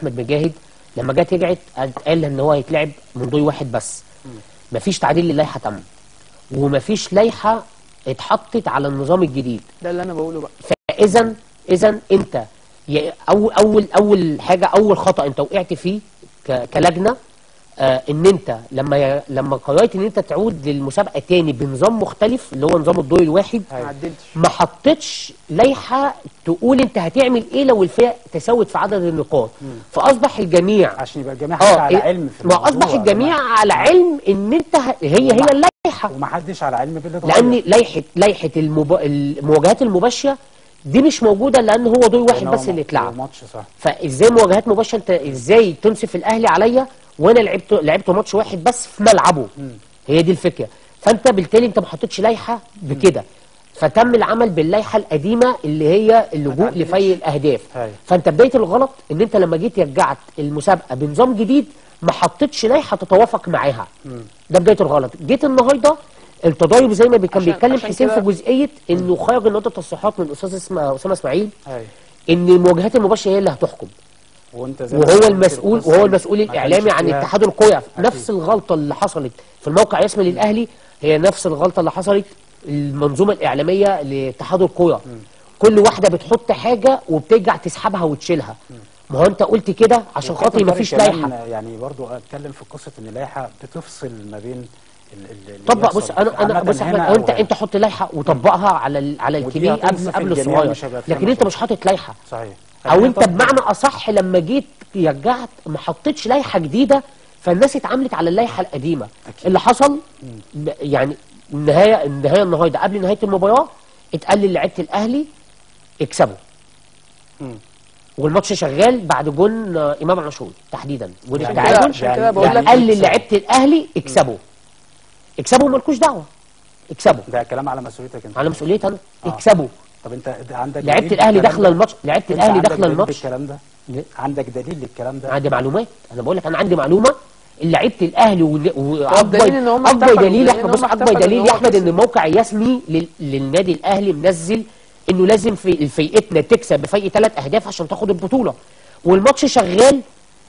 أحمد مجاهد لما جت رجعت قال إن هو هيتلعب من ضوي واحد بس. مفيش تعديل للائحة تم. ومفيش لائحة اتحطت على النظام الجديد. ده اللي أنا بقوله بقى. فاذا اذا أنت اول اول أول حاجة أول خطأ أنت وقعت فيه كلجنة آه إن أنت لما ي- لما قررت إن أنت تعود للمسابقة تاني بنظام مختلف اللي هو نظام الدور الواحد ما عدلتش. ما حطيتش لائحة تقول أنت هتعمل إيه لو الفرق تساوت في عدد النقاط. فأصبح الجميع عشان يبقى الجميع حتى على إيه، علم في ما أصبح الجميع على علم إن أنت ه- هي هي اللائحة. ومحدش على علم باللي. لأن لائحه لائحة المب... المواجهات المباشرة دي مش موجودة لأن هو دور واحد بس اللي اتلعب. فإزاي مواجهات مباشرة؟ أنت إزاي تنصف الأهلي عليا وأنا لعبت لعبت ماتش واحد بس في ملعبه. هي دي الفكرة. فانت بالتالي انت ما حطيتش لائحة بكده. فتم العمل باللائحة القديمة اللي هي اللجوء. لفي الأهداف. أيوة. فانت بداية الغلط ان انت لما جيت رجعت المسابقة بنظام جديد ما حطيتش لائحة تتوافق معاها. ده بداية الغلط. جيت النهارده التضارب زي ما كان بيتكلم حسين في جزئية إنه خرج النقطه التصريحات من الاستاذ اسمه اسامه إسماعيل. أيوه. إن المواجهات المباشرة هي اللي هتحكم. وهو المسؤول وهو المسؤول الإعلامي عن اتحاد أكيد. نفس الغلطة اللي حصلت في الموقع الرسمي للأهلي هي نفس الغلطة اللي حصلت المنظومة الإعلامية لاتحاد الكوره كل واحدة بتحط حاجة وبترجع تسحبها وتشيلها. ما هو انت قلت كده عشان خاطر وكابتن ما فيش طارق كمان لائحه يعني برضو أتكلم في قصة إن اللائحه بتفصل ما بين طبق. بص أنا أنا بص احمد انت أنت حط لائحه وطبقها على على الكبير قبل قبل الصغير. لكن أنت. مش حاطط لائحه صحيح. أو أنت بمعنى أصح لما جيت رجعت ما حطيتش لائحة جديدة فالناس اتعاملت على اللائحة القديمة. أكيد. اللي حصل؟ يعني النهاية النهاية النهارده قبل نهاية المباراة اتقال للعيبة الأهلي اكسبوا. مم. والماتش شغال بعد جون إمام عاشور تحديدا. جون يعني التعادل عشان كده بقول لك قال للعيبة الأهلي اكسبوا. اكسبوا مالكوش دعوة. اكسبوا. ده كلام على مسؤوليتك انت. على مسؤوليتي أنا. آه. اكسبوا. طب انت عندك لعيبة دليل الأهلي داخلة؟ الماتش لعيبة الأهلي عندك داخلة دليل الماتش. للكلام ده؟ عندك دليل للكلام ده؟ عندي معلومات. أنا بقول لك أنا عندي معلومة. لعيبه الأهلي واكبر دليل الدليل إحنا إن بص هم أكبر دليل يا أحمد إن الرسمي لل- للنادي الأهلي منزل إنه لازم في فرقتنا تكسب بفرق ثلاث أهداف عشان تاخد البطولة. والماتش شغال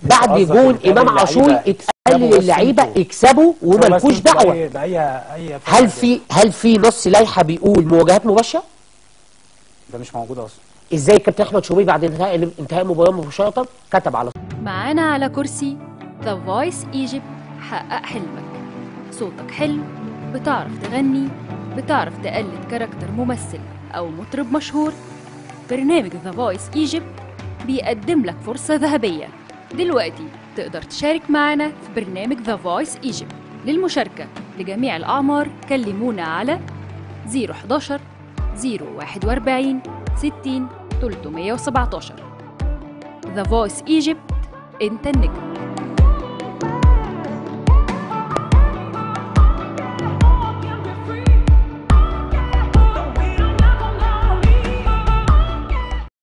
بعد جون إمام اللعيبة عاشور يكسبوا اتقال للعيبة اكسبوا ومالكوش بس أنتوا دعوة. بأي أي هل في هل في نص لائحة بيقول مواجهات مباشرة؟ ده مش موجود أصلا. إزاي كابتن أحمد شوبير بعد انتهاء انتهاء المباراه مباشره كتب على معانا على كرسي The Voice Egypt حقق حلمك. صوتك حلو بتعرف تغني بتعرف تقلد character ممثل أو مطرب مشهور. برنامج The Voice Egypt بيقدم لك فرصة ذهبية. دلوقتي تقدر تشارك معنا في برنامج The Voice Egypt للمشاركة لجميع الأعمار كلمونا على 011 041 60 317 The Voice Egypt انت النجم